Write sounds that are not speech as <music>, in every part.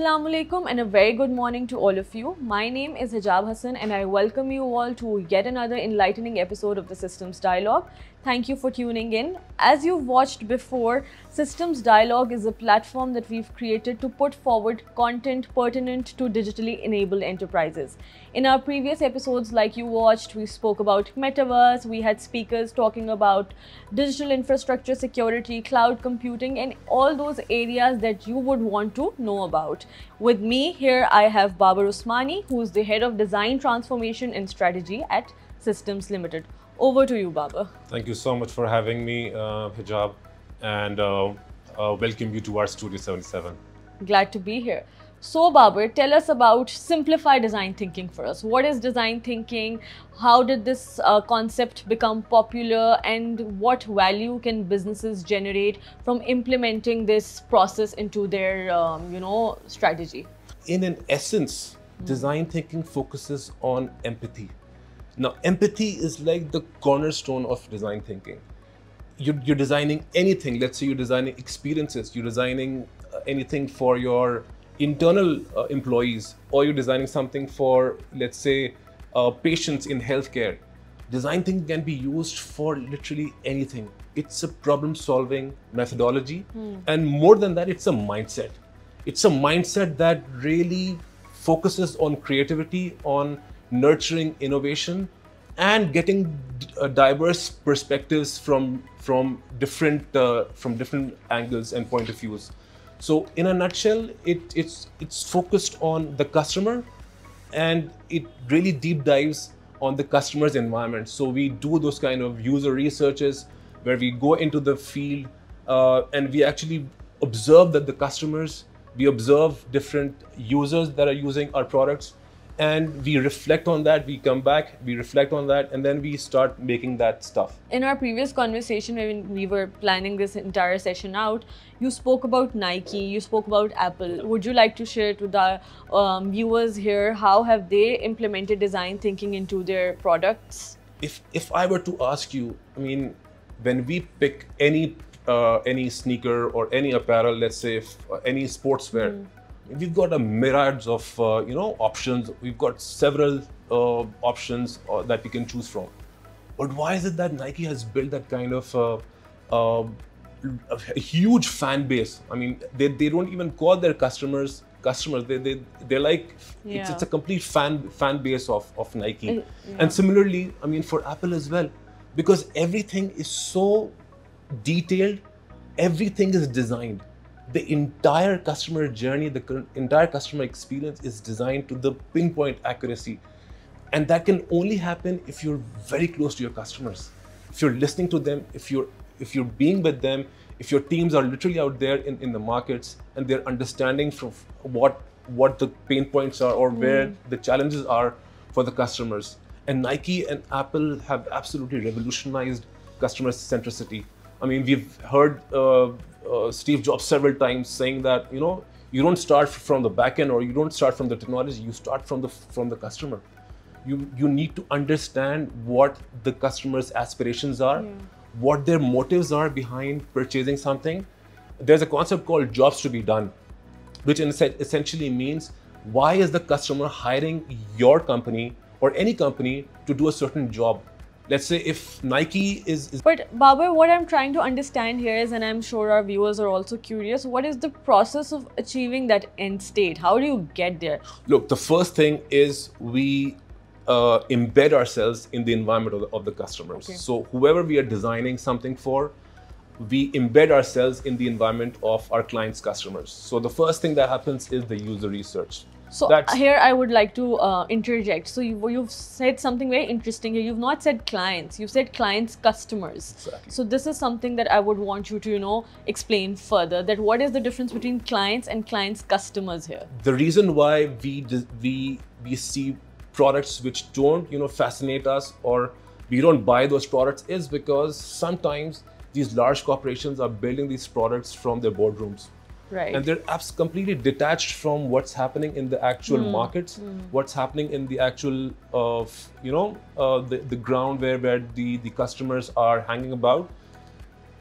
Assalamu alaikum and a very good morning to all of you. My name is Hijab Hassan and I welcome you all to yet another enlightening episode of the Systems Dialogue. Thank you for tuning in. As you've watched before, Systems Dialogue is a platform that we've created to put forward content pertinent to digitally enabled enterprises. In our previous episodes, like you watched, we spoke about metaverse, we had speakers talking about digital infrastructure, security, cloud computing, and all those areas that you would want to know about. With me here, I have Babar Usmani, who is the head of design transformation and strategy at Systems Limited. Over to you, Babar. Thank you so much for having me, uh, Hijab, and uh, uh, welcome you to our Studio 77. Glad to be here. So, Babar, tell us about simplify design thinking for us. What is design thinking? How did this uh, concept become popular? And what value can businesses generate from implementing this process into their, um, you know, strategy? In an essence, design thinking focuses on empathy. Now, empathy is like the cornerstone of design thinking. You're, you're designing anything. Let's say you're designing experiences. You're designing uh, anything for your internal uh, employees or you're designing something for, let's say, uh, patients in healthcare, design thinking can be used for literally anything. It's a problem solving methodology. And more than that, it's a mindset. It's a mindset that really focuses on creativity, on nurturing innovation, and getting uh, diverse perspectives from from different uh, from different angles and point of views. So, in a nutshell, it, it's it's focused on the customer, and it really deep dives on the customer's environment. So we do those kind of user researches where we go into the field uh, and we actually observe that the customers, we observe different users that are using our products, and we reflect on that. We come back, we reflect on that, and then we start making that stuff. In our previous conversation, when we were planning this entire session out, you spoke about Nike, you spoke about Apple. Would you like to share it with our um, viewers here? How have they implemented design thinking into their products? if if I were to ask you, I mean, when we pick any uh, any sneaker or any apparel, let's say if, uh, any sportswear, we've got a myriad of uh, you know options. We've got several uh, options uh, that we can choose from. But why is it that Nike has built that kind of uh, uh, a huge fan base? I mean, they, they don't even call their customers customers. They they they're like it's, Yeah. it's a complete fan fan base of of Nike. Uh, yeah. And similarly, I mean, for Apple as well, because everything is so detailed, everything is designed. The entire customer journey, the entire customer experience is designed to the pinpoint accuracy. And that can only happen if you're very close to your customers. If you're listening to them, if you're if you're being with them, if your teams are literally out there in, in the markets and they're understanding from what what the pain points are or mm. where the challenges are for the customers. And Nike and Apple have absolutely revolutionized customer centricity. I mean, we've heard uh, uh, Steve Jobs several times saying that you know you don't start from the back end or you don't start from the technology. You start from the from the customer. You you need to understand what the customer's aspirations are, what their motives are behind purchasing something. There's a concept called jobs to be done which essentially means why is the customer hiring your company or any company to do a certain job let's say if nike is, is But Babar, what I'm trying to understand here is, and I'm sure our viewers are also curious, what is the process of achieving that end state? How do you get there? look the first thing is we uh, embed ourselves in the environment of the, of the customers Okay. so whoever we are designing something for we embed ourselves in the environment of our clients customers so the first thing that happens is the user research So That's- here I would like to uh, interject. So you, you've said something very interesting here. You've not said clients. You've said clients customers. Exactly. So this is something that I would want you to you know explain further. That what is the difference between clients and clients customers here? the reason why we we we see products which don't you know fascinate us or we don't buy those products is because sometimes these large corporations are building these products from their boardrooms Right. and they're abs- completely detached from what's happening in the actual markets what's happening in the actual of you know uh, the, the ground where where the the customers are hanging about.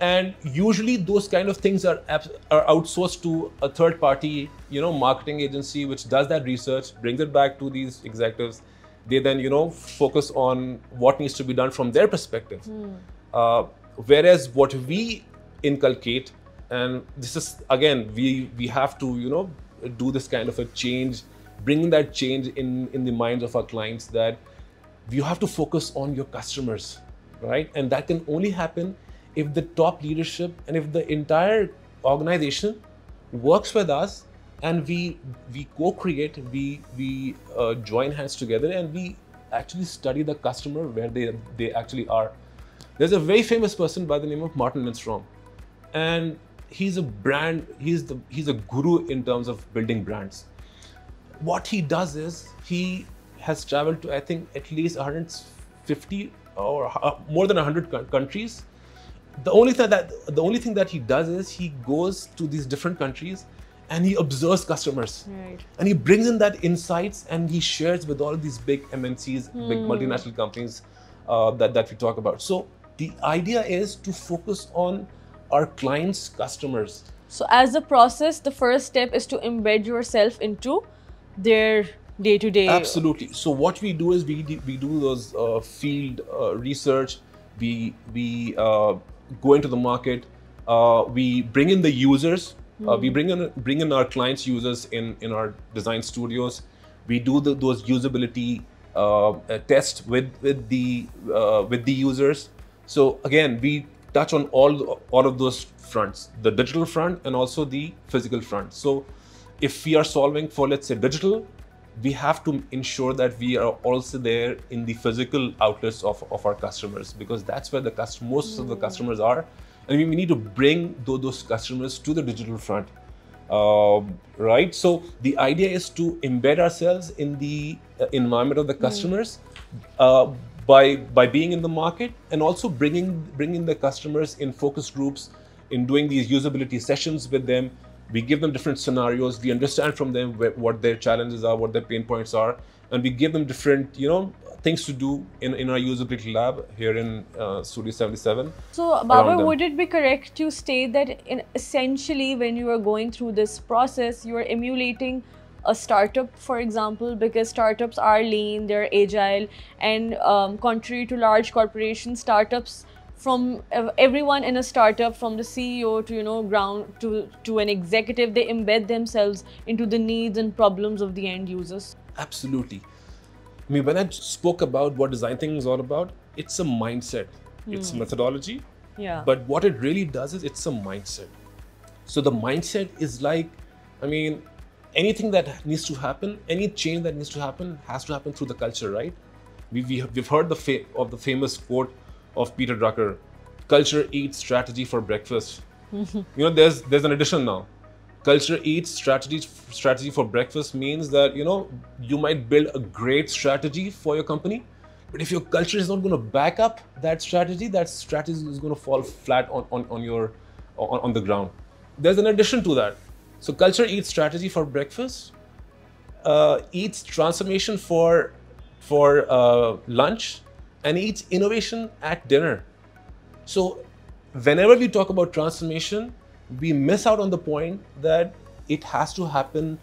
And usually those kind of things are are outsourced to a third party you know marketing agency which does that research brings it back to these executives. They then you know focus on what needs to be done from their perspective. Mm. uh, whereas what we inculcate and this is again we we have to you know do this kind of a change bringing that change in in the minds of our clients that you have to focus on your customers right? And that can only happen if the top leadership and if the entire organization works with us and we we co-create we we uh, join hands together and we actually study the customer where they they actually are. There's a very famous person by the name of martin lindstrom. And he's a brand he's the he's a guru in terms of building brands what he does is he has traveled to i think at least 150 or uh, more than 100 countries the only thing that the only thing that he does is he goes to these different countries and he observes customers right. and he brings in that insights and he shares with all these big mncs mm. big hmm. multinational companies uh, that, that we talk about so the idea is to focus on our clients customers so as a process the first step is to embed yourself into their day to day absolutely so what we do is we, we do those uh, field uh, research we we uh, go into the market. Uh, we bring in the users. Mm. Uh, we hmm. bring in bring in our clients' users in in our design studios. We do the, those usability uh, tests with with the uh, with the users. So again, we touch on all all of those fronts: the digital front and also the physical front. So if we are solving for let's say digital, we have to ensure that we are also there in the physical outlets of, of our customers because that's where the cust- most mm. of the hmm. customers are and we, we need to bring those, those customers to the digital front uh, right so the idea is to embed ourselves in the uh, environment of the hmm. customers mm. uh, by by being in the market and also bringing bringing the customers in focus groups in doing these usability sessions with them we give them different scenarios we understand from them what their challenges are what their pain points are and we give them different you know things to do in, in our usability lab here in uh, Studio 77. So, Babar, would it be correct to state that in essentially when you are going through this process, you are emulating a startup, for example, because startups are lean, they're agile, and um, contrary to large corporations, startups from everyone in a startup from the ceo to you know ground to to an executive they embed themselves into the needs and problems of the end users. Absolutely. I mean when i spoke about what design thinking is all about it's a mindset. Hmm. it's methodology. Yeah. But what it really does is it's a mindset. So the mindset is like i mean anything that needs to happen any change that needs to happen has to happen through the culture right we, we, we've heard the of the famous quote of Peter Drucker, culture eats strategy for breakfast. <laughs> you know, there's there's an addition now. Culture eats strategy strategy for breakfast means that you know you might build a great strategy for your company, but if your culture is not going to back up that strategy, that strategy is going to fall flat on, on, on your on, on the ground. There's an addition to that. So culture eats strategy for breakfast, uh, eats transformation for for uh, lunch, and eats innovation at dinner. So, whenever we talk about transformation, we miss out on the point that it has to happen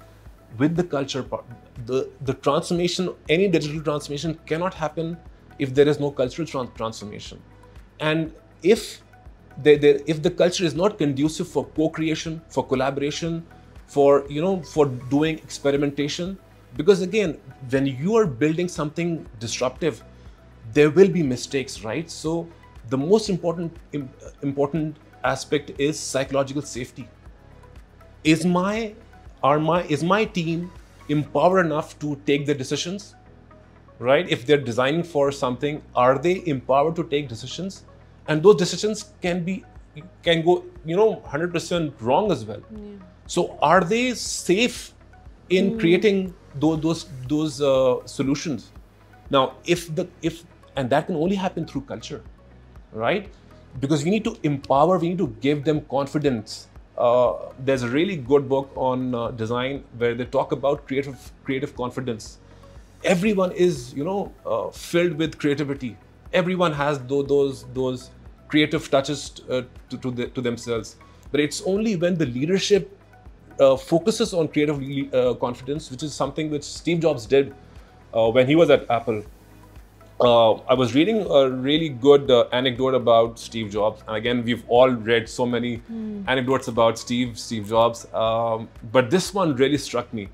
with the culture part. The, the transformation, any digital transformation cannot happen if there is no cultural trans- transformation. And if they, they, if the culture is not conducive for co-creation, for collaboration, for you know, for doing experimentation, because again, when you are building something disruptive, there will be mistakes, right? So the most important important aspect is psychological safety. Is my are my is my team empowered enough to take the decisions? Right? If they're designing for something, are they empowered to take decisions? And those decisions can be can go, you know, 100% wrong as well. Yeah. So are they safe in mm. creating those those, those uh, solutions? Now, if the if and that can only happen through culture, right? Because we need to empower, we need to give them confidence. Uh, there's a really good book on uh, design where they talk about creative creative confidence. Everyone is, you know, uh, filled with creativity. Everyone has those those, those creative touches uh, to to, the, to themselves. But it's only when the leadership uh, focuses on creative uh, confidence, which is something which Steve Jobs did uh, when he was at Apple. Uh, I was reading a really good uh, anecdote about Steve Jobs, and again, we've all read so many anecdotes about Steve, Steve Jobs, um, but this one really struck me.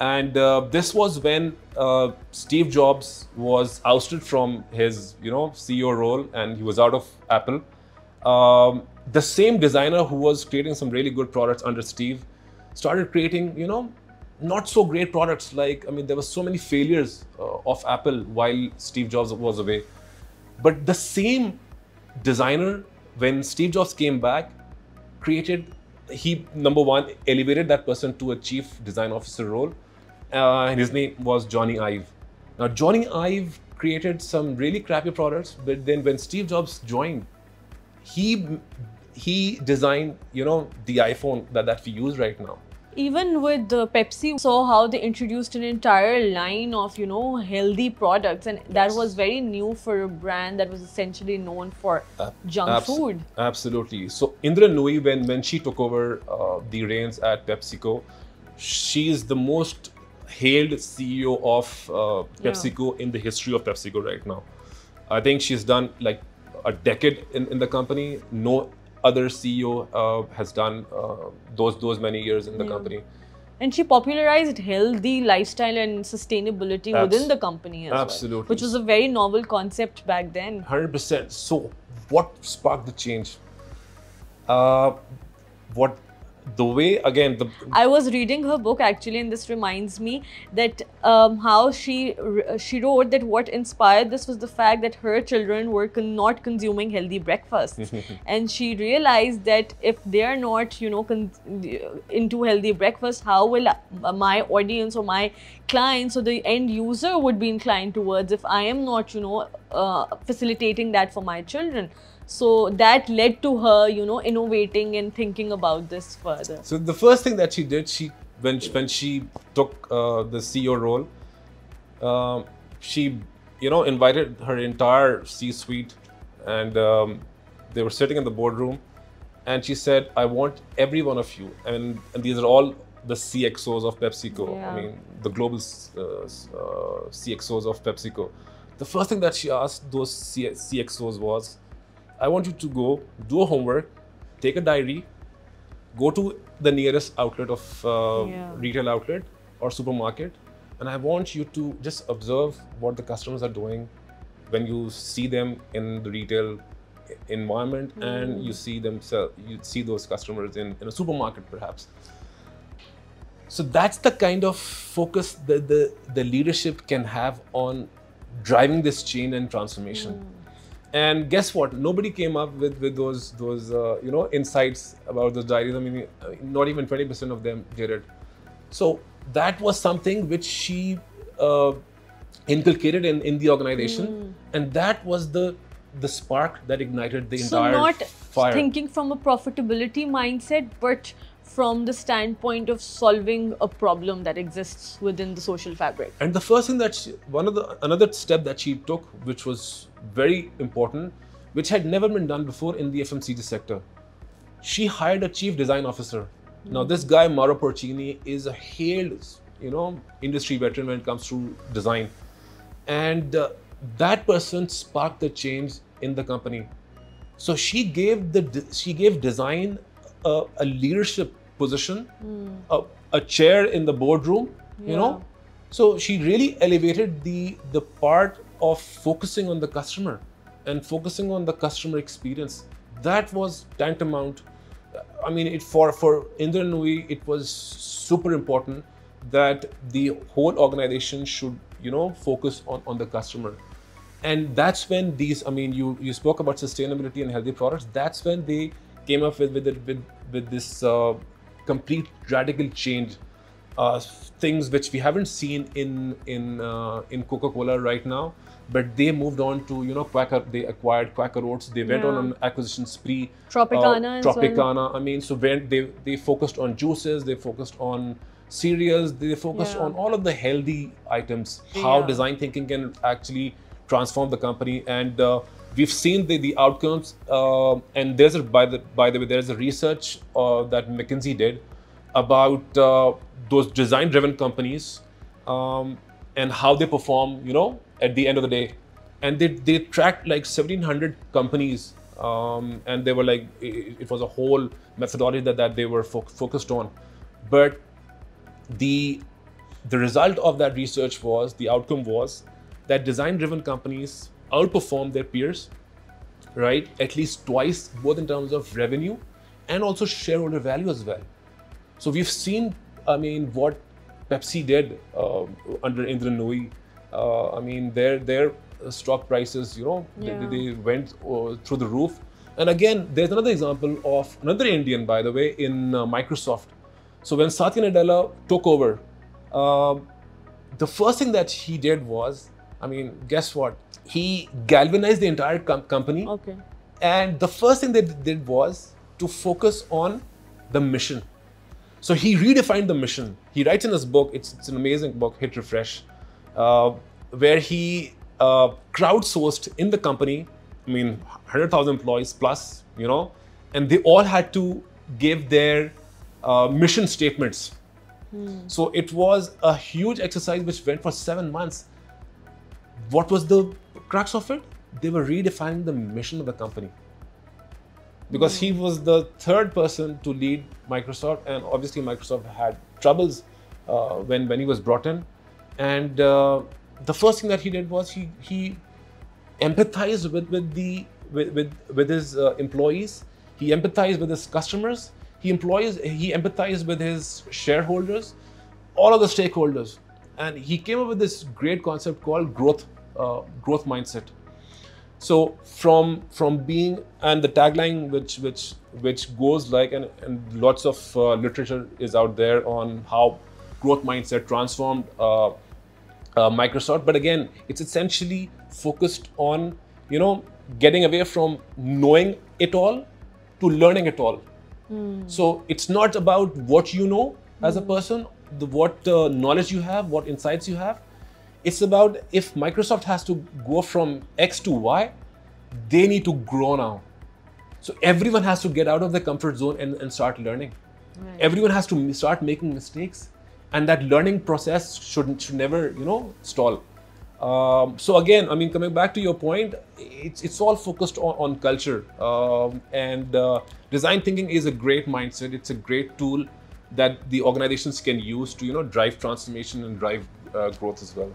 And uh, this was when uh, Steve Jobs was ousted from his, you know, CEO role, and he was out of Apple. Um, the same designer who was creating some really good products under Steve started creating, you know, not so great products. Like, I mean, there were so many failures uh, of Apple while Steve Jobs was away. But the same designer, when Steve Jobs came back, created, he, number one, elevated that person to a chief design officer role. Uh, and his name was Jony Ive. Now, Jony Ive created some really crappy products, but then when Steve Jobs joined, he he designed, you know, the iPhone that, that we use right now. Even with uh, Pepsi, saw how they introduced an entire line of you know healthy products, and that was very new for a brand that was essentially known for Ab- junk abs- food. Absolutely. So Indra Nooyi, when when she took over uh, the reins at PepsiCo, she is the most hailed CEO of uh, PepsiCo in the history of PepsiCo right now. I think she's done like a decade in, in the company. No other CEO uh, has done uh, those those many years in the Yeah. company. And she popularized healthy lifestyle and sustainability Abs- within the company as well, absolutely. which was a very novel concept back then. Hundred percent. So, what sparked the change? Uh, what the way again the I was reading her book actually, and this reminds me that um, how she she wrote that what inspired this was the fact that her children were con- not consuming healthy breakfasts, <laughs> and she realized that if they are not, you know, con- into healthy breakfast, how will uh, my audience or my clients or the end user would be inclined towards if I am not, you know, uh, facilitating that for my children. So that led to her, you know, innovating and thinking about this further. So the first thing that she did, she when she, when she took uh, the CEO role, um, she you know invited her entire C-suite, and um, they were sitting in the boardroom, and she said, "I want every one of you," and, and these are all the CXOs of PepsiCo. Yeah. I mean, the global uh, uh, CXOs of PepsiCo. The first thing that she asked those CXOs was, "I want you to go do a homework, take a diary, go to the nearest outlet of uh, Yeah. retail outlet or supermarket and i want you to just observe what the customers are doing when you see them in the retail environment and you see them sell, you see those customers in, in a supermarket perhaps. So that's the kind of focus that the, the leadership can have on driving this change and transformation and guess what? Nobody came up with, with those those uh, you know insights about those diaries. I mean, not even twenty percent of them did it. So that was something which she uh, inculcated in, in the organization, and that was the the spark that ignited the so entire not fire. thinking from a profitability mindset but from the standpoint of solving a problem that exists within the social fabric And the first thing that she, one of the another step that she took, which was very important, which had never been done before in the FMCG sector, she hired a chief design officer. Now this guy Mauro Porcini is a hailed, you know, industry veteran when it comes to design, and uh, that person sparked the change in the company. So she gave the she gave design a, a leadership position, a, a chair in the boardroom, you know. So she really elevated the the part of focusing on the customer and focusing on the customer experience. That was tantamount. I mean, it for for Indra Nooyi, it was super important that the whole organization should you know focus on on the customer and that's when these i mean you you spoke about sustainability and healthy products that's when they came up with with it- with, with this uh, complete radical change uh, things which we haven't seen in in uh, in coca-cola right now but they moved on to you know quaker they acquired quaker oats they went on an acquisition spree Tropicana uh, as well. tropicana i mean so when they they focused on juices they focused on cereals they focused Yeah. on all of the healthy items how Yeah. design thinking can actually transform the company and uh, we've seen the, the outcomes, uh, and there's a by the by the way, there's a research uh, that McKinsey did about uh, those design-driven companies um, and how they perform. You know, at the end of the day, and they they tracked like 1,700 companies, um, and they were like it, it, was a whole methodology that that they were fo- focused on, but the the result of that research was the outcome was that design-driven companies outperform their peers, right? At least twice, both in terms of revenue and also shareholder value as well. So we've seen, I mean, what Pepsi did uh, under Indra Nooyi. Uh, I mean, their their stock prices, you know, yeah. they, they, went uh, through the roof. And again, there's another example of another Indian, by the way, in uh, Microsoft. So when Satya Nadella took over, uh, the first thing that he did was, I mean, guess what? he galvanized the entire com- company. Okay. And the first thing they did was to focus on the mission. So he redefined the mission. He writes in his book, it's, it's an amazing book, Hit Refresh, uh, where he uh, crowdsourced in the company, I mean, 100,000 employees plus, you know, and they all had to give their uh, mission statements. Hmm. So it was a huge exercise which went for seven months. What was the crux of it, they were redefining the mission of the company. Because he was the third person to lead Microsoft, and obviously Microsoft had troubles uh, when when he was brought in. And uh, the first thing that he did was he he empathized with with the with with, with his uh, employees. He empathized with his customers. He employs he empathized with his shareholders, all of the stakeholders, and he came up with this great concept called growth growth mindset. So from from being and the tagline which which which goes like and, and lots of uh, literature is out there on how growth mindset transformed uh, uh, Microsoft. But again, it's essentially focused on you know getting away from knowing it all to learning it all. Mm. So it's not about what you know as a hmm. person, the what uh, knowledge you have, what insights you have it's about if Microsoft has to go from X to Y, they need to grow now. So everyone has to get out of their comfort zone and, and start learning. Right. Everyone has to start making mistakes, and that learning process should should never you know stall. Um, so again, I mean, coming back to your point, it's it's all focused on, on culture, um, and uh, design thinking is a great mindset. It's a great tool that the organizations can use to you know drive transformation and drive uh, growth as well.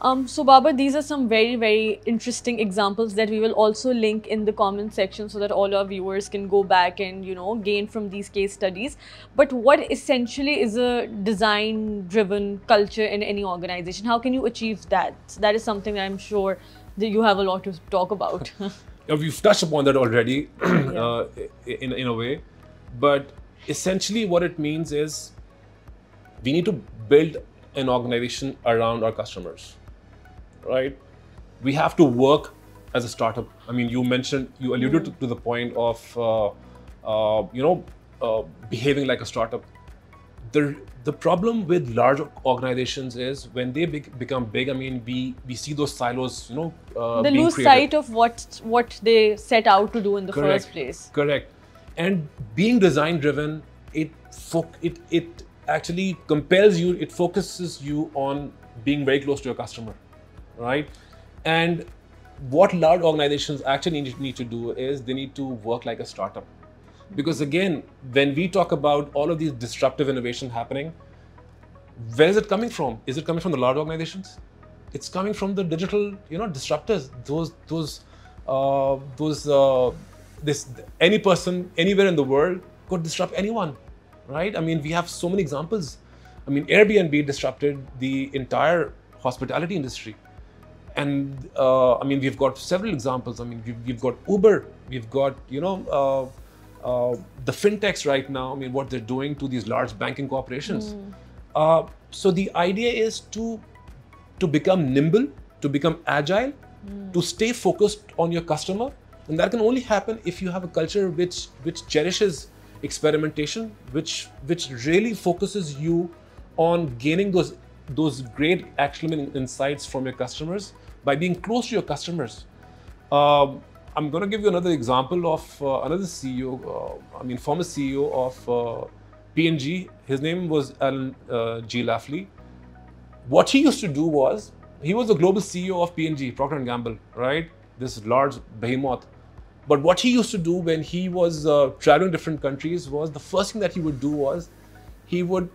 Um, so Babar, these are some very, very interesting examples that we will also link in the comment section so that all our viewers can go back and, you know, gain from these case studies. But what essentially is a design-driven culture in any organization? How can you achieve that? That is something that I'm sure that you have a lot to talk about. <laughs> yeah, we've touched upon that already <clears throat> uh, in, in a way. But essentially what it means is we need to build an organization around our customers right? We have to work as a startup. I mean, you mentioned, you alluded to, to, the point of, uh, uh, you know, uh, behaving like a startup. The, the problem with large organizations is when they be become big. I mean, we we see those silos, you know, uh, they lose created. sight of what what they set out to do in the Correct. first place. Correct. And being design driven, it it it actually compels you. It focuses you on being very close to your customer right? And what large organizations actually need to do is they need to work like a startup. Because again, when we talk about all of these disruptive innovation happening, where is it coming from? Is it coming from the large organizations? It's coming from the digital, you know, disruptors. Those, those, uh, those, uh, this any person anywhere in the world could disrupt anyone, right? I mean, we have so many examples. I mean, Airbnb disrupted the entire hospitality industry and uh, I mean, we've got several examples. I mean, we've, we've got Uber, we've got, you know, uh, uh, the fintechs right now. I mean, what they're doing to these large banking corporations. Mm. so the idea is to to become nimble, to become agile, mm. to stay focused on your customer, and that can only happen if you have a culture which which cherishes experimentation, which which really focuses you on gaining those those great actionable insights from your customers by being close to your customers. Um, I'm going to give you another example of uh, another CEO, uh, I mean, former CEO of uh, P&G. His name was Alan uh, G. Lafley. What he used to do was, he was the global CEO of P&G, Procter & Gamble, right? This large behemoth. But what he used to do when he was uh, traveling different countries was the first thing that he would do was he would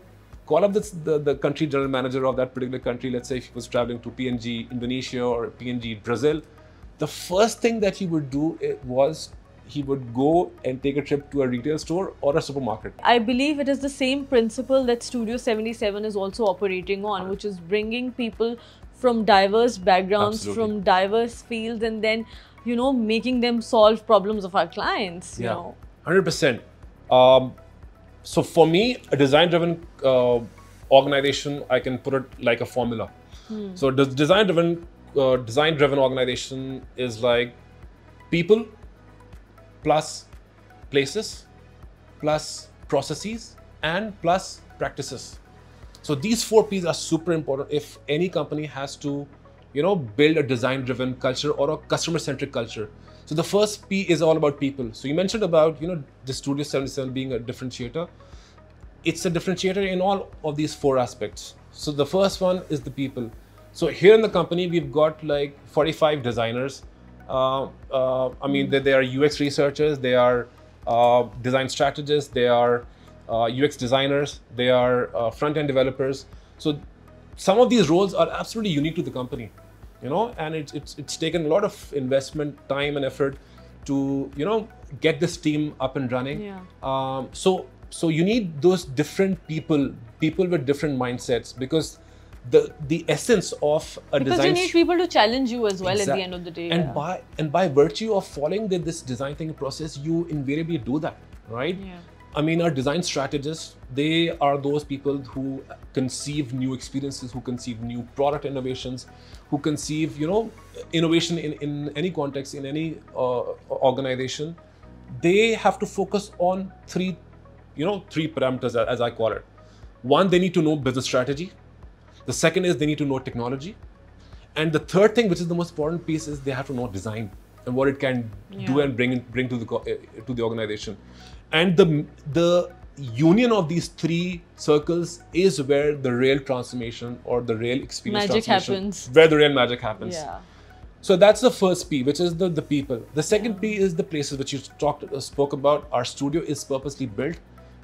call up this, the, the country general manager of that particular country. Let's say if he was traveling to P&G Indonesia or P&G Brazil, the first thing that he would do eh, was he would go and take a trip to a retail store or a supermarket. I believe it is the same principle that Studio 77 is also operating on, which is bringing people from diverse backgrounds, Absolutely. from diverse fields, and then, you know, making them solve problems of our clients. You know, hundred percent. Um, so for me, a design-driven uh, organization, I can put it like a formula. So the design-driven uh, design-driven organization is like people plus places plus processes and plus practices. So these four P's are super important if any company has to, you know, build a design-driven culture or a customer-centric culture. So the first P is all about people. So you mentioned about, you know, the Studio 77 being a differentiator. It's a differentiator in all of these four aspects. So the first one is the people. So here in the company, we've got like 45 designers. Uh, uh, I mean, they, they are UX researchers, they are uh, design strategists, they are uh, UX designers, they are uh, front-end developers. So some of these roles are absolutely unique to the company, you know, and it's, it's, it's taken a lot of investment, time and effort to, you know, get this team up and running. Yeah. Um, so, so you need those different people, people with different mindsets because the, the essence of a because design you need people to challenge you as well at the end of the day. And yeah. by and by virtue of following the, this design thinking process, you invariably do that, right? Yeah. I mean, our design strategists, they are those people who conceive new experiences, who conceive new product innovations, who conceive, you know, innovation in, in any context, in any uh, organization. They have to focus on three, you know, three parameters as I call it. One, they need to know business strategy. The second is they need to know technology. And the third thing, which is the most important piece, is they have to know design and what it can do and bring in- bring to the uh, to the organization. And the the union of these three circles is where the real transformation or the real experience Magic happens. Where the real magic happens. yeah. So that's the first P, which is the, the people. The second P is the places which you talked uh, spoke about. Our studio is purposely built.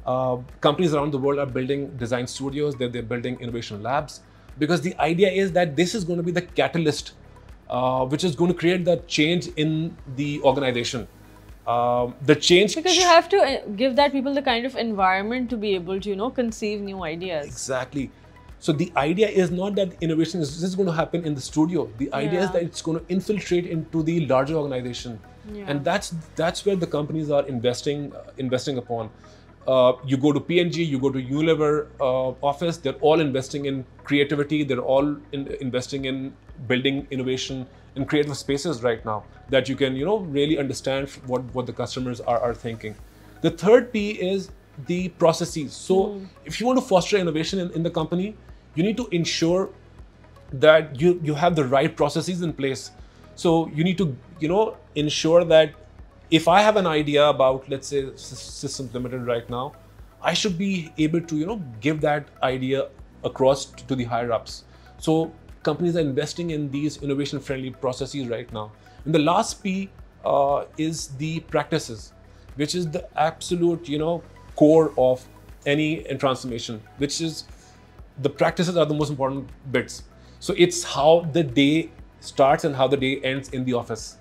Uh, companies around the world are building design studios. They're, they're building innovation labs because the idea is that this is going to be the catalyst, uh, which is going to create the change in the organization. Um, the change Because you have to uh, give that people the kind of environment to be able to, you know, conceive new ideas. Exactly. So the idea is not that innovation is just going to happen in the studio. The idea is that it's going to infiltrate into the larger organization, Yeah. and that's that's where the companies are investing uh, investing upon. Uh, you go to P&G, you go to Unilever uh, office. They're all investing in creativity. They're all in, investing in building innovation in creative spaces right now that you can you know really understand what what the customers are, are thinking. The third P is the processes. So hmm. if you want to foster innovation in, in the company, you need to ensure that you, you have the right processes in place. So you need to, you know, ensure that if I have an idea about, let's say, Sys- Systems Limited right now, I should be able to, you know, give that idea across to the higher ups. So companies are investing in these innovation-friendly processes right now. And the last P uh, is the practices, which is the absolute, you know, core of any transformation, which is the practices are the most important bits. So it's how the day starts and how the day ends in the office.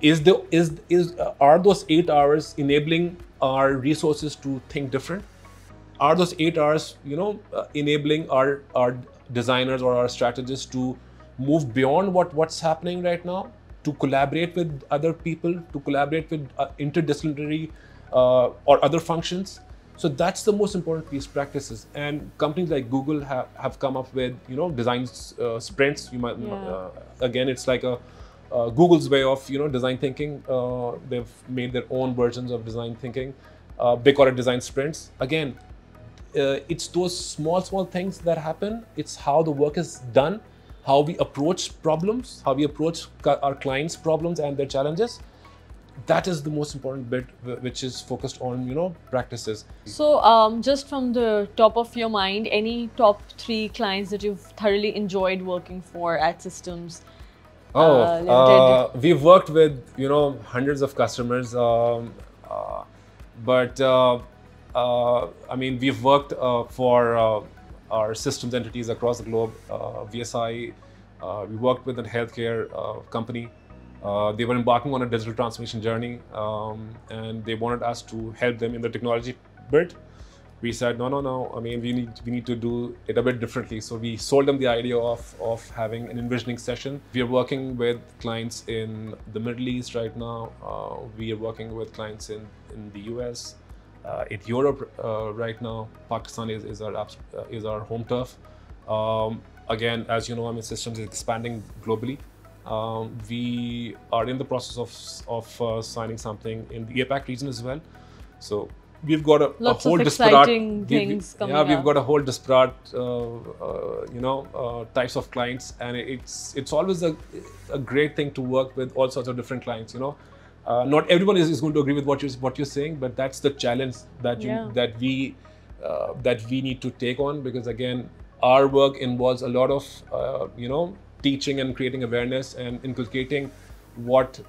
Is the is is uh, are those eight hours enabling our resources to think different? Are those eight hours, you know, uh, enabling our our designers or our strategists to move beyond what what's happening right now, to collaborate with other people, to collaborate with uh, interdisciplinary uh, or other functions? So that's the most important piece practices. And companies like Google have, have come up with, you know, design uh, sprints. You might, Yeah. uh, again, it's like a uh, Google's way of, you know, design thinking. Uh, they've made their own versions of design thinking. Uh, call it design sprints. Again, uh, it's those small, small things that happen. It's how the work is done how we approach problems, how we approach our clients' problems and their challenges. That is the most important bit, which is focused on you know practices. So, um, just from the top of your mind, any top three clients that you've thoroughly enjoyed working for at Systems? Oh, uh, Limited? uh, we've worked with you know hundreds of customers, um, uh, but uh, I mean we've worked uh, for uh, our systems entities across the globe. Uh, VSI, uh, we worked with a healthcare uh, company. Uh, they were embarking on a digital transformation journey, um, and they wanted us to help them in the technology bit. We said no no no. I mean we need we need to do it a bit differently. So we sold them the idea of of having an envisioning session. We are working with clients in the middle east right now. Uh, we are working with clients in in the us uh, in europe uh, right now pakistan is, is our uh, is our home turf. Um, again as you know i mean systems is expanding globally. Um, we are in the process of of uh, signing something in the apac region as well. So we've got a, a whole disparate we- we- coming yeah we've up. got a whole disparate uh, uh, you know uh, types of clients. And it's it's always a, a great thing to work with all sorts of different clients you know uh, not everyone is, is going to agree with what you're what you're saying but that's the challenge that you Yeah. that we uh, that we need to take on because again our work involves a lot of uh, you know teaching and creating awareness and inculcating what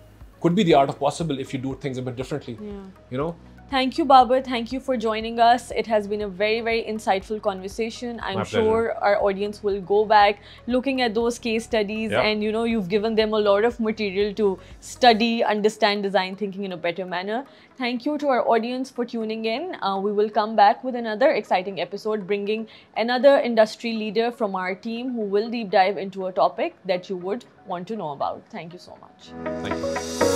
could be the art of possible if you do things a bit differently Yeah. you know Thank you, Babar. Thank you for joining us. It has been a very, very insightful conversation. I'm My pleasure. sure our audience will go back looking at those case studies, Yeah. and you know, you've given them a lot of material to study, understand design thinking in a better manner. Thank you to our audience for tuning in. Uh, we will come back with another exciting episode, bringing another industry leader from our team who will deep dive into a topic that you would want to know about. Thank you so much.